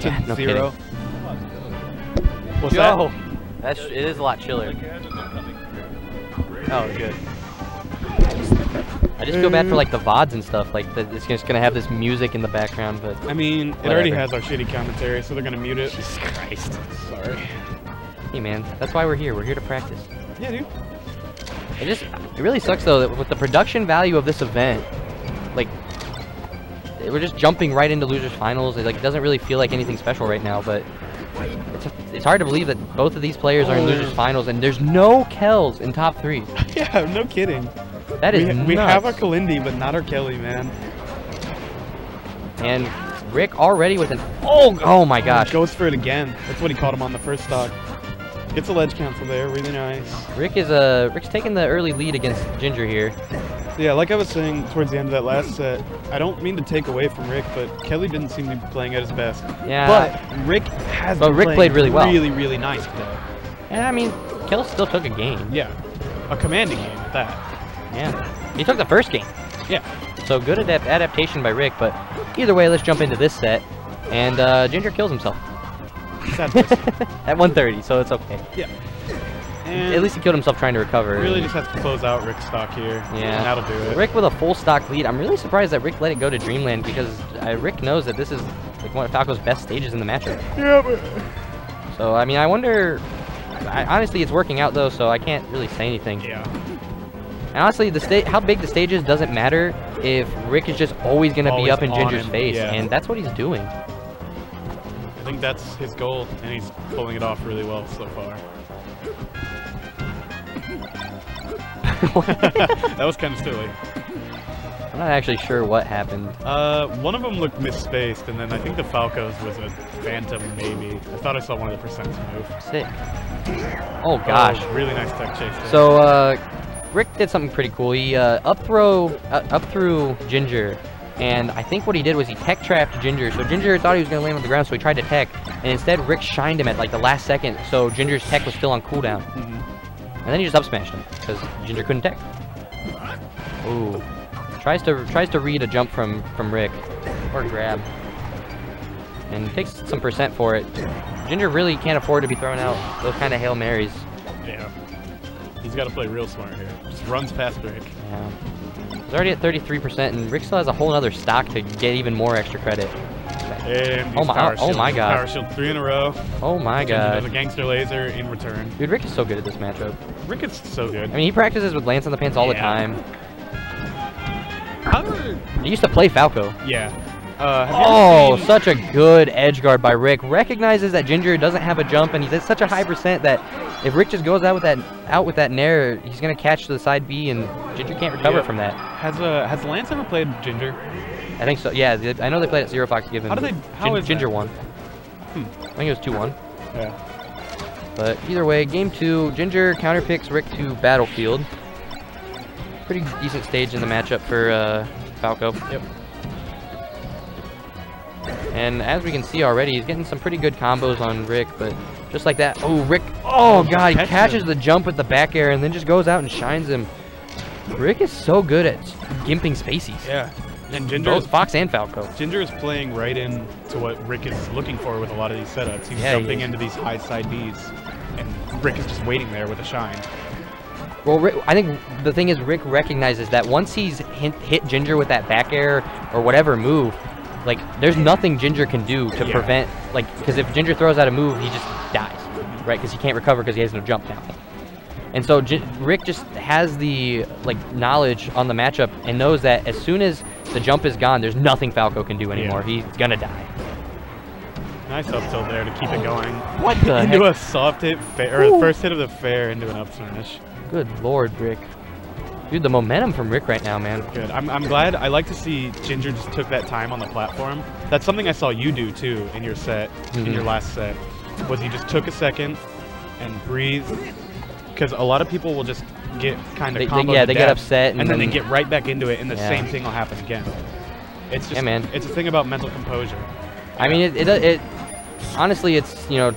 Yeah, no zero. What's Yo! that? That's it is a lot chiller. Oh, good. I just feel bad for like the VODs and stuff. Like that it's just gonna have this music in the background, but I mean, it already has our shitty commentary, so they're gonna mute it. Jesus Christ. Sorry. Hey man, that's why we're here. We're here to practice. Yeah, dude. It just it really sucks though that with the production value of this event, like we're just jumping right into losers finals. It like doesn't really feel like anything special right now, but it's it's hard to believe that both of these players are in losers finals and there's no Kells in top three. Yeah, no kidding. That is we, we have our. Kalindi, but not our Kelly, man. and Rik already with an oh oh my gosh. Goes for it again. That's what he caught him on the first stock. Gets a ledge cancel there, really nice. Rik is uh Rik's taking the early lead against Ginger here. Yeah, like I was saying towards the end of that last set, I don't mean to take away from Rik, but Kelly didn't seem to be playing at his best. Yeah. But Rik has But been Rik played really well. Really, really nice today. And I mean, Kelly still took a game. Yeah. A commanding game at that. Yeah. He took the first game. Yeah. So good adap adaptation by Rik, but either way, let's jump into this set. And uh, Ginger kills himself Sad at 1.30, so it's okay. yeah. And At least he killed himself trying to recover. really just has to close out Rik's stock here. Yeah. And that'll do it. Rik with a full stock lead. I'm really surprised that Rik let it go to Dreamland because uh, Rik knows that this is like one of Falco's best stages in the matchup. Yeah, but So I mean, I wonder. I, honestly, it's working out though, so I can't really say anything. yeah. And honestly, the state, how big the stage is doesn't matter if Rik is just always gonna be up in Ginger's him, face, yeah. and that's what he's doing. I think that's his goal, and he's pulling it off really well so far. That was kind of silly. I'm not actually sure what happened. Uh, one of them looked misspaced, and then I think the Falco's was a Phantom, maybe. I thought I saw one of the percents move. Sick. Oh gosh. Oh, really nice tech chase. there. So uh, Rik did something pretty cool. He uh, up throw uh, up through Ginger, and I think what he did was he tech trapped Ginger. So Ginger thought he was gonna land on the ground, so he tried to tech, and instead Rik shined him at like the last second, so Ginger's tech was still on cooldown, Mhm. And then he just up smashed him because Ginger couldn't tech. Ooh, tries to tries to read a jump from from Rik or grab, and takes some percent for it. Ginger really can't afford to be throwing out those kind of hail marys. Yeah. He's got to play real smart here. Just runs past Rik. Yeah. He's already at 33%, and Rik still has a whole other stock to get even more extra credit. And Oh my- power oh my. God. Power shield three in a row. Oh my does a gangster laser in return. Dude, Rik is so good at this matchup. Rik is so good. I mean, he practices with Lance on the pants all the time. How He used to play Falco. Yeah. Uh, have you Oh, seen- such a good edge guard by Rik. Recognizes that Ginger doesn't have a jump, and he's at such a high percent that if Rik just goes out with that out with that nair, he's gonna catch the side B, and Ginger can't recover Yeah. from that. Has uh has Lance ever played Ginger? I think so. Yeah, I know they played at Zero Fox Given. How do they- how Gin- is Ginger that? won. Hmm. I think it was two one. Yeah. But either way, game two, Ginger counterpicks Rik to Battlefield. Pretty decent stage in the matchup for uh, Falco. Yep. And as we can see already, he's getting some pretty good combos on Rik, but just like that, oh, Rik, oh god, he catches the jump with the back air and then just goes out and shines him. Rik is so good at gimping spacies. Yeah. And Ginger is, Both Fox and Falco. Ginger is playing right in to what Rik is looking for with a lot of these setups. He's Yeah, jumping is. into these high side Bs, and Rik is just waiting there with a shine. Well, Rik, I think the thing is Rik recognizes that once he's hit, hit Ginger with that back air or whatever move, like there's nothing Ginger can do to Yeah. prevent, like, because if Ginger throws out a move, he just dies, right? Because he can't recover because he has no jump now. And so Gi- Rik just has the like knowledge on the matchup and knows that as soon as the jump is gone, there's nothing Falco can do anymore. He's gonna die. Nice up tilt there to keep it going. What the into heck? a soft hit, fair, or first hit of the fair into an up smash. Good lord, Rik. Dude, the momentum from Rik right now, man. Good. I'm, I'm glad. I like to see Ginger just took that time on the platform. That's something I saw you do too in your set, in Mhm. your last set, was you just took a second and breathed. Because a lot of people will just get kind of they- yeah, they get upset and, and then, they get right back into it, and the Yeah. same thing will happen again. It's just, Yeah, man. It's a thing about mental composure. I mean, it, it, it, honestly, it's, you know,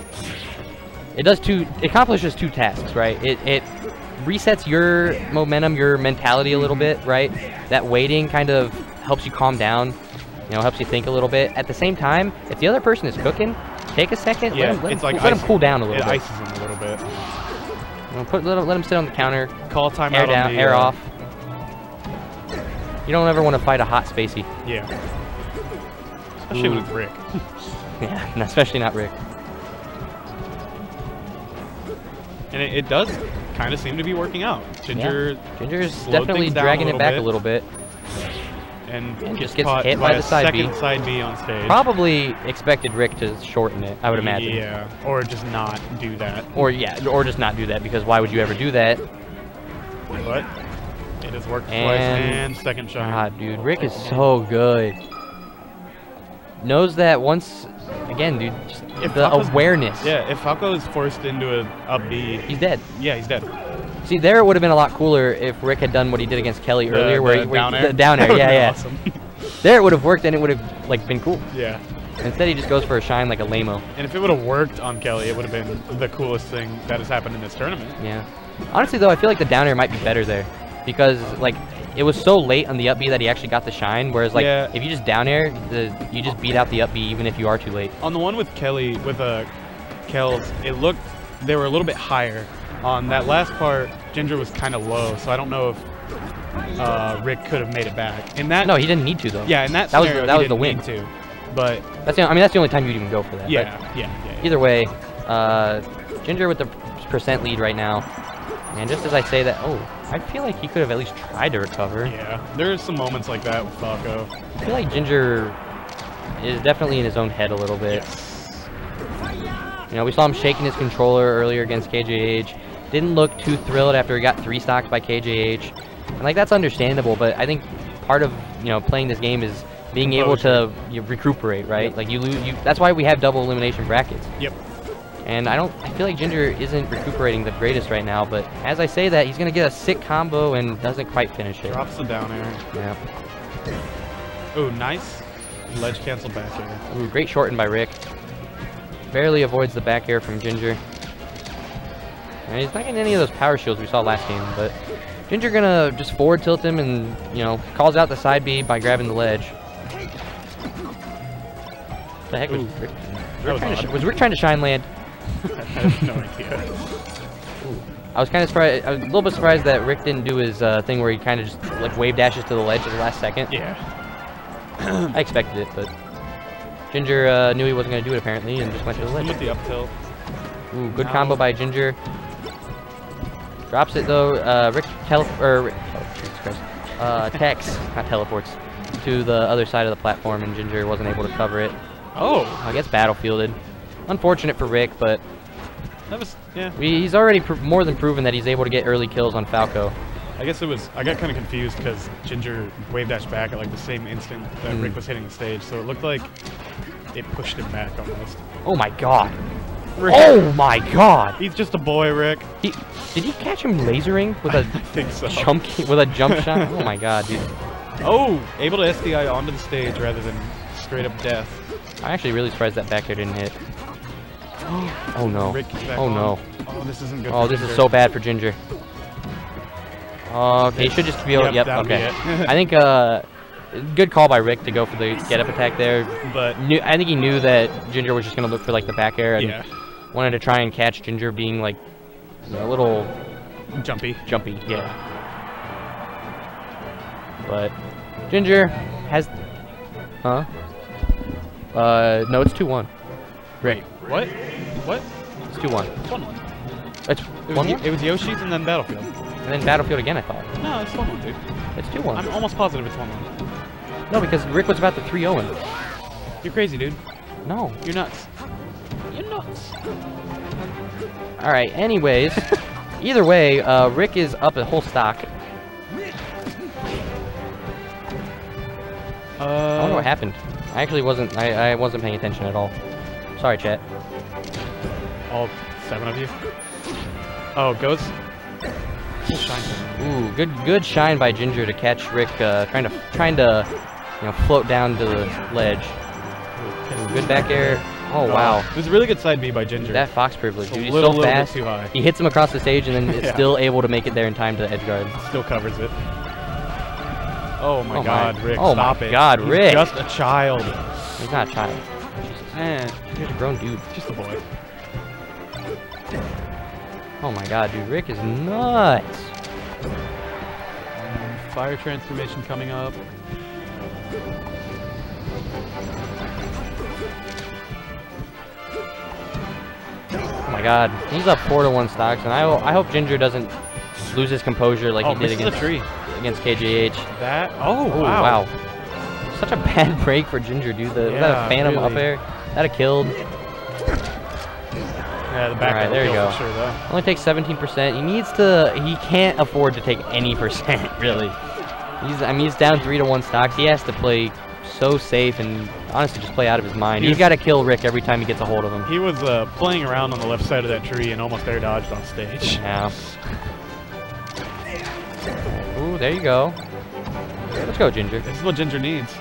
it does two, it accomplishes two tasks, right? It, it resets your momentum, your mentality a little mm-hmm. bit, right? That waiting kind of helps you calm down. You know, helps you think a little bit. At the same time, if the other person is cooking, take a second. Yeah, let him, let it's him, like let him cool down a It little bit. ices him a little bit. Put let him, let him sit on the counter, Call time air on down, the, air uh, off. You don't ever want to fight a hot spacey. Yeah. Especially Ooh. with Rik. Yeah, especially not Rik. And it, it does kind of seem to be working out. Ginger Ginger's slowed definitely things down a dragging it back bit. a little bit. And, And gets just gets caught hit by by a the side B. second side B on stage. Probably expected Rik to shorten it, I would imagine. Yeah, or just not do that. Or yeah, or just not do that because why would you ever do that? But it has worked twice And- and second shot. God, dude, Rik is so good. Knows that once again, dude, just If the Falco's- awareness. Yeah, if Falco is forced into a up B, He's dead. yeah, he's dead. See, there it would have been a lot cooler if Rik had done what he did against Kelly The- earlier, where, he, where down he, air. the down air, yeah, yeah. Awesome. There it would have worked, and it would have like been cool. yeah. Instead, he just goes for a shine like a lameo. And if it would have worked on Kelly, it would have been the coolest thing that has happened in this tournament. Yeah. Honestly, though, I feel like the down air might be better there because like it was so late on the up B that he actually got the shine. Whereas like Yeah. if you just down air, the you just beat out the up B even if you are too late. On the one with Kelly, with uh, Kells, it looked they were a little bit higher. On that last part, Ginger was kind of low, so I don't know if uh, Rik could have made it back. In that, No, he didn't need to though. yeah, in that that was the- that was the win. too. But That's the, I mean that's the only time you'd even go for that. yeah, yeah, yeah, yeah. Either way, uh, Ginger with the percent lead right now. And just as I say that, oh, I feel like he could have at least tried to recover. Yeah, there's some moments like that with Falco. I feel like Ginger is definitely in his own head a little bit. You know, we saw him shaking his controller earlier against KJH. Didn't look too thrilled after he got three stocks by KJH. And like that's understandable, but I think part of you know playing this game is being able to you recuperate, right? Yep. Like you lose, you. That's why we have double elimination brackets. Yep. And I don't. I feel like Ginger isn't recuperating the greatest right now. But as I say that, he's gonna get a sick combo and doesn't quite finish it. Drops the down air. Yeah. Oh, nice. Ledge cancel back air. Ooh, great shorten by Rik. Barely avoids the back air from Ginger. And he's not getting any of those power shields we saw last game, but Ginger gonna just forward tilt him and, you know, calls out the side B by grabbing the ledge. the heck was Ooh, Rik? That was trying was Rik trying to shine land? I have no idea. I was kind of surprised. I was a little bit surprised that Rik didn't do his uh, thing where he kind of just like wave dashes to the ledge at the last second. Yeah. I expected it, but Ginger uh, knew he wasn't going to do it apparently and just went to the ledge. with the up tilt. Ooh, good combo by Ginger. Drops it though. Uh, Rik tele or Rik- oh, Jesus Christ. Uh, Tex, not teleports, to the other side of the platform, and Ginger wasn't able to cover it. Oh, I guess battlefielded. Unfortunate for Rik, but that was yeah. we, he's already more than proven that he's able to get early kills on Falco. I guess it was. I got kind of confused because Ginger wave dashed back at like the same instant that Mm. Rik was hitting the stage, so it looked like it pushed him back almost. Oh my god. Rik, Oh my god. he's just a boy, Rik. He, did he catch him lasering with I a think so. jump with a jump shot? Oh my god, dude. Oh, able to SDI onto the stage rather than straight up death. I'm actually really surprised that back air didn't hit. Oh no. Rik Oh on. no. Oh, this isn't good. Oh, this is so bad for Ginger. Oh, okay, he should just be able. Yep, Yep, okay. it. I think uh, good call by Rik to go for the get up attack there. But Knew, I think he knew that Ginger was just gonna look for like the back air and yeah, wanted to try and catch Ginger being like a little jumpy. jumpy. Yeah. But Ginger has, huh? Uh, no, it's two one. Great. what? What? It's two one. It's one one. It's It was, one one? it was Yoshi's and then Battlefield. and then Battlefield again. I thought No, it's one one, dude. it's two one. I'm almost positive it's one one. No, because Rik was about to 3 0 You're crazy, dude. No. You're nuts. You're nuts. Alright, anyways. either way, uh, Rik is up a whole stock. Uh, I wonder what happened. I actually wasn't, I, I wasn't paying attention at all. Sorry, chat. All seven of you. Oh, goes. Ooh, good good shine by Ginger to catch Rik uh, trying to, trying to, you know, float down to the ledge. Ooh, good back air. Oh, wow. It was a really good side B by Ginger. That Fox privilege, dude. He's little, so fast. too high. He hits him across the stage and then is Yeah. still able to make it there in time to the edge guard. Still covers it. Oh my Oh my- God, Rik! oh my stop it! God, He's Rik. Just a child. He's not a child. He's a grown dude. just a boy. Oh my god, dude. Rik is nuts. Fire transformation coming up. My god. He's up 4 to 1 stocks, and I, I hope Ginger doesn't lose his composure like oh, he did against, the tree. against KJH. That. Oh, Oh, wow. wow. Such a bad break for Ginger, dude. The, was that a phantom up really. air? That a killed. Yeah, the back Alright, there you go. Sure. Only takes 17%. He needs to. He can't afford to take any percent, really. He's. I mean, he's down three to one stocks. He has to play so safe and honestly just play out of his mind. He's got to kill Rik every time he gets a hold of him. He was uh, playing around on the left side of that tree and almost air dodged on stage. Yeah. Ooh, there you go. Let's go, Ginger. This is what Ginger needs.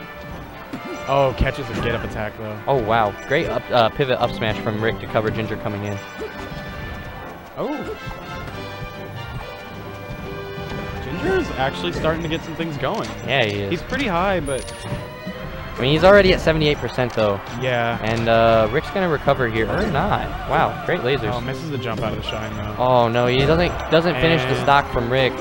Oh, catches a get up attack though. Oh wow, great up, uh, pivot up smash from Rik to cover Ginger coming in. Oh. Ginger's actually starting to get some things going. Yeah, he is. He's pretty high, but I mean, he's already at 78% though, yeah. and uh, Rik's gonna recover here or not. Wow, great lasers. Oh, misses the jump out of the shine though. Oh no, he doesn't doesn't finish the stock from Rik.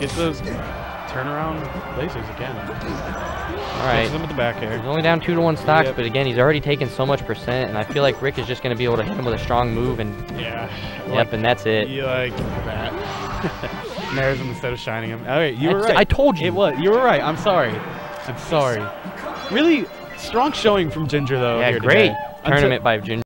Gets those turnaround lasers again. All right. Right. them with the back air. He's only down two to one stocks, Yep. but again, he's already taken so much percent, and I feel like Rik is just gonna be able to hit him with a strong move, and Yeah. yep, and that's it. You like that. Nares him instead of shining him. All right, you were I- right. I told you. It was. You were right. I'm sorry. I'm sorry. Really strong showing from Ginger though. Yeah, great today. Until- tournament by Ginger.